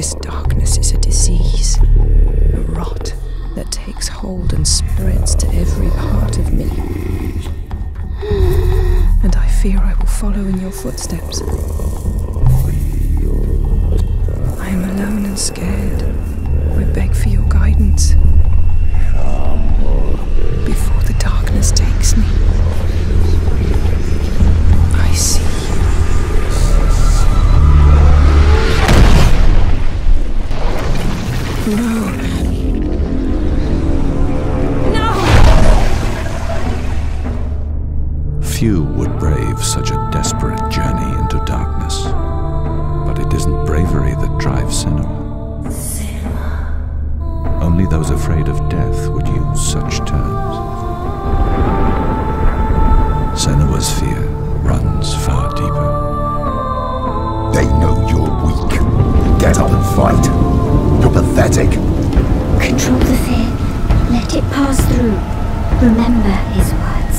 This darkness is a disease, a rot that takes hold and spreads to every part of me. And I fear I will follow in your footsteps. I am alone and scared. I beg for your guidance. No. No! Few would brave such a desperate journey into darkness. But it isn't bravery that drives Senua. Only those afraid of death would use such terms. Senua's fear runs far deeper. They know you're weak. Get up and fight. Through. Remember his words.